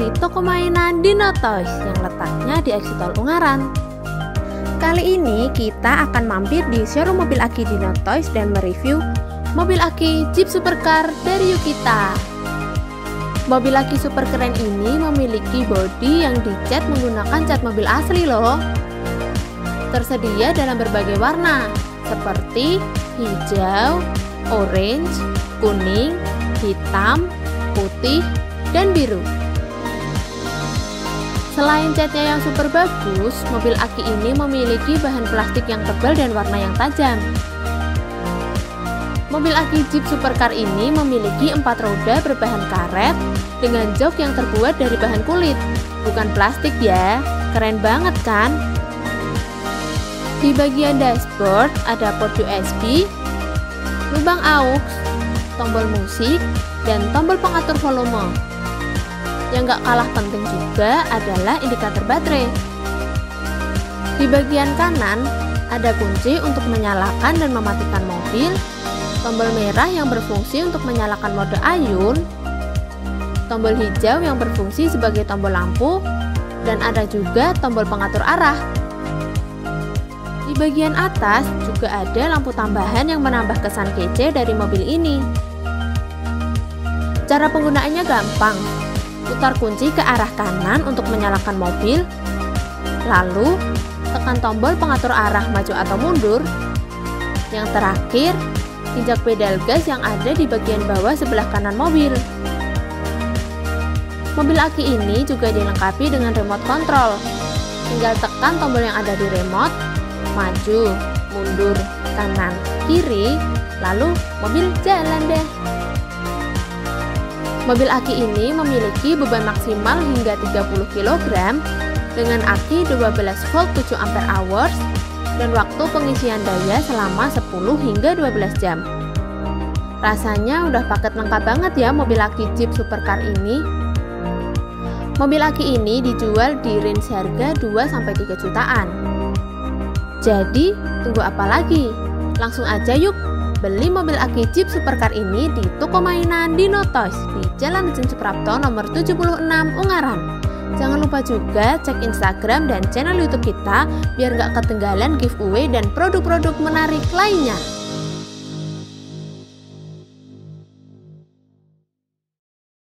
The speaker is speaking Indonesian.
di toko mainan Dino Toys yang letaknya di Exitol Ungaran. Kali ini kita akan mampir di showroom mobil aki Dino Toys dan mereview mobil aki Jeep Supercar dari Yukita. Mobil aki super keren ini memiliki bodi yang dicat menggunakan cat mobil asli loh. Tersedia dalam berbagai warna, seperti hijau, orange, kuning, hitam, putih, dan biru. Selain catnya yang super bagus, mobil Aki ini memiliki bahan plastik yang tebal dan warna yang tajam. Mobil Aki Jeep Supercar ini memiliki empat roda berbahan karet dengan jok yang terbuat dari bahan kulit, bukan plastik ya. Keren banget kan? Di bagian dashboard ada port USB, lubang aux, tombol musik, dan tombol pengatur volume. Yang gak kalah penting juga adalah indikator baterai. Di bagian kanan, ada kunci untuk menyalakan dan mematikan mobil, tombol merah yang berfungsi untuk menyalakan mode ayun, tombol hijau yang berfungsi sebagai tombol lampu, dan ada juga tombol pengatur arah. Di bagian atas juga ada lampu tambahan yang menambah kesan kece dari mobil ini. Cara penggunaannya gampang. Putar kunci ke arah kanan untuk menyalakan mobil. Lalu, tekan tombol pengatur arah maju atau mundur. Yang terakhir, injak pedal gas yang ada di bagian bawah sebelah kanan mobil. Mobil aki ini juga dilengkapi dengan remote control. Tinggal tekan tombol yang ada di remote, maju, mundur, kanan, kiri, lalu mobil jalan deh. Mobil aki ini memiliki beban maksimal hingga 30 kg dengan aki 12 volt 7 ampere hours dan waktu pengisian daya selama 10 hingga 12 jam. Rasanya udah paket lengkap banget ya mobil aki Jeep Supercar ini. Mobil aki ini dijual di range harga 2-3 jutaan. Jadi, tunggu apa lagi? Langsung aja yuk Beli mobil aki Jeep Supercar ini di toko mainan Dino Toys di Jalan Lejen Suprapto nomor 76 Ungaran. Jangan lupa juga cek Instagram dan channel YouTube kita biar nggak ketinggalan giveaway dan produk-produk menarik lainnya.